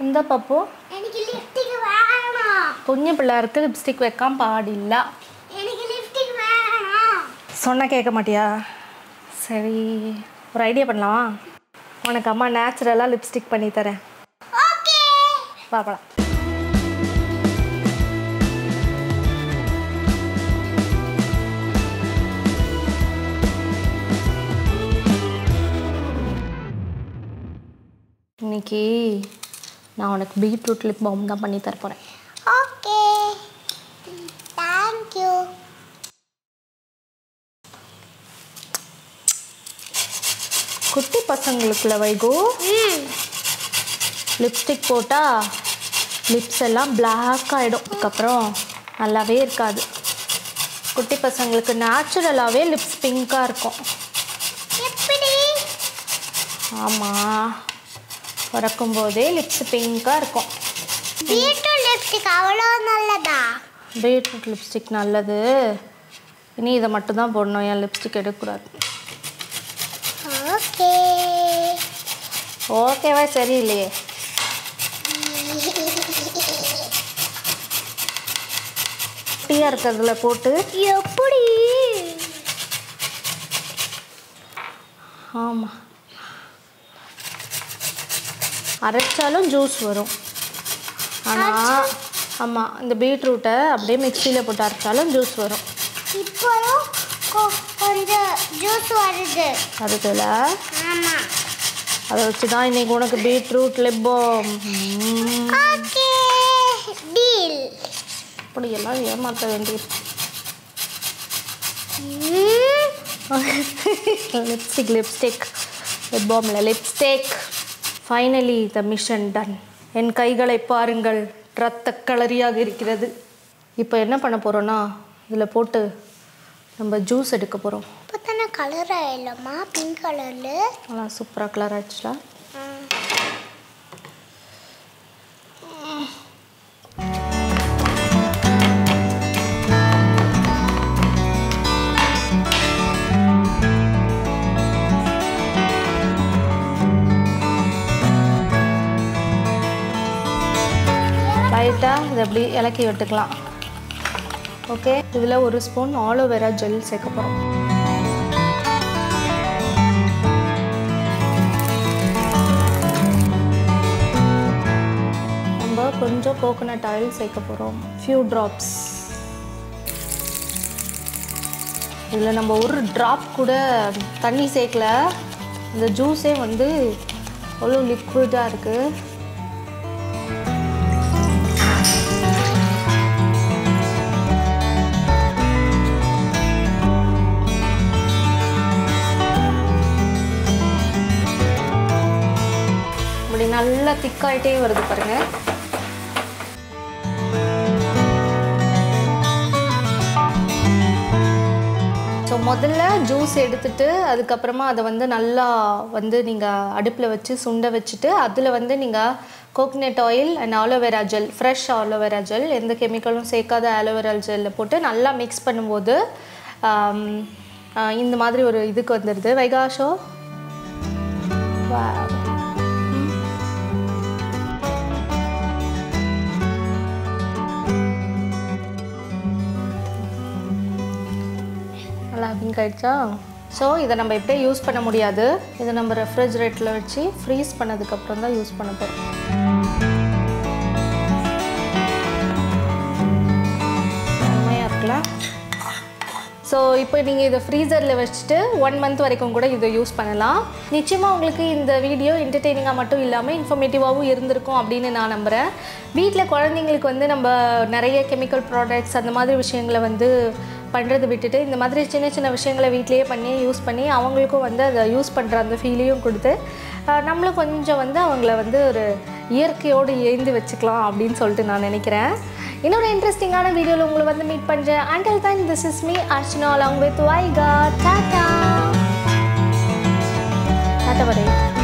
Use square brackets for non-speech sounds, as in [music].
இந்த പപ്പു എനിക്ക് ലിപ്സ്റ്റിക് വേണം കുഞ്ഞു പിള്ളേർക്ക് ലിപ്സ്റ്റിക് വെക്കാൻ പാടില്ല എനിക്ക് ലിപ്സ്റ്റിക് വേണം சொன்ன கேட்க மாட்டியா சரி ஒரு ஐடியா பண்ணலாமா உனக்கு அம்மா நேச்சுரலாக லிப்ஸ்டிக் பண்ணி தரேன் ഓക്കേ பார்க்கலாம் இன்னைக்கு நான் உனக்கு பீட்ரூட் லிப் பாம் தான் பண்ணி தர போகிறேன் ஓகே தேங்க்யூ குட்டி பசங்களுக்குள்ள வைகோ. லிப்ஸ்டிக் போட்டால் லிப்ஸ் எல்லாம் பிளாக் ஆகிடும் அதுக்கப்புறம் நல்லாவே இருக்காது. குட்டி பசங்களுக்கு நேச்சுரலாகவே லிப்ஸ் பிங்காக இருக்கும். ஆமாம் ஆமாம் பிறக்கும்போதே லிப்ஸ் பிங்காக இருக்கும். பீட்ரூட் லிப்ஸ்டிக் அவ்வளோ நல்லதா? பீட்ரூட் லிப்ஸ்டிக் நல்லது. இனி இதை மட்டும் தான் போடணும். என் லிப்ஸ்டிக் எடுக்கக்கூடாது. ஓகே. ஓகேவா சரியில்லையே. குட்டியாக இருக்கிறதுல போட்டு. எப்படி? ஆமாம் அரைச்சாலும் ஜூஸ் வரும். ஆனால் ஆமாம் இந்த பீட்ரூட்டை அப்படியே மிக்சியில் போட்டு அரைச்சாலும் ஜூஸ் வரும். ஆமாம் அதை வச்சு தான் இன்னைக்கு உனக்கு பீட்ரூட் லிப்போம். ஓகே டீல் அப்படியெல்லாம் ஏமாற்ற வேண்டியிருக்கு [laughs] lipstick lipstick லிப்பாமில் lipstick finally the mission done என் கைகளை பாருங்கள். ரத்த களரியாக இருக்கிறது. இப்போ என்ன பண்ண போகிறோன்னா இதில் போட்டு நம்ம ஜூஸ் எடுக்க போகிறோம் இப்போ தானே கலர் ஆயிடலாமா பிங்க் கலரில் நல்லா சூப்பராக கலர் ஆச்சுடா லைட்டாக இதை அப்படி இலக்கி விட்டுக்கலாம் ஓகே இதில் ஒரு ஸ்பூன் ஆலோவேரா ஜெல் சேர்க்க போகிறோம் நம்ம கொஞ்சம் கோகோனட் ஆயில் சேர்க்க போகிறோம் ஃபியூ ட்ராப்ஸ் இதில் நம்ம ஒரு ட்ராப் கூட தண்ணி சேர்க்கல. இந்த ஜூஸே வந்து அவ்வளோ லிக்விடாக இருக்குது நல்லா திக்காயிட்டே வருது பாருங்க. ஸோ முதல்ல ஜூஸ் எடுத்துட்டு அதுக்கப்புறமா அதை வந்து நல்லா வந்து நீங்கள் அடுப்பில் வச்சு சுண்ட வச்சுட்டு அதில் வந்து நீங்கள் coconut oil and aloe vera gel fresh aloe vera gel எந்த கெமிக்கலும் சேர்க்காத ஆலோவேரா ஜெல்லில் போட்டு நல்லா மிக்ஸ் பண்ணும்போது இந்த மாதிரி ஒரு இதுக்கு வந்துடுது வைகாஷோ பிங்க் ஆகிடுச்சா ஸோ இதை நம்ம எப்படியே யூஸ் பண்ண முடியாது. இதை நம்ம ரெஃப்ரிஜரேட்டரில் வச்சு ஃப்ரீஸ் பண்ணதுக்கப்புறம் தான் யூஸ் பண்ண போகிறோம் செம்மையாக ஸோ இப்போ நீங்கள் இதை ஃப்ரீசரில் வச்சுட்டு ஒன் மந்த் வரைக்கும் கூட இதை யூஸ் பண்ணலாம். நிச்சயமாக உங்களுக்கு இந்த வீடியோ என்டர்டெய்னிங்காக மட்டும் இல்லாமல் இன்ஃபர்மேட்டிவாகவும் இருந்திருக்கும் அப்படின்னு நான் நம்புகிறேன் வீட்டில் குழந்தைங்களுக்கு வந்து நம்ம நிறைய கெமிக்கல் ப்ராடக்ட்ஸ் அந்த மாதிரி விஷயங்களை வந்து பண்ணுறதை விட்டுட்டு இந்த மாதிரி சின்ன சின்ன விஷயங்களை வீட்டிலேயே பண்ணி யூஸ் பண்ணி அவங்களுக்கும் வந்து அதை யூஸ் பண்ணுற அந்த ஃபீலையும் கொடுத்து நம்மளும் கொஞ்சம் வந்து அவங்கள வந்து ஒரு இயற்கையோடு ஏந்து வச்சுக்கலாம் அப்படின்னு சொல்லிட்டு நான் நினைக்கிறேன். இன்னொரு இன்ட்ரெஸ்டிங்கான வீடியோவில் உங்களை வந்து மீட் பண்ணுறேன் அண்டல் தான் this is me Archana along with Vaiga tata tata வரே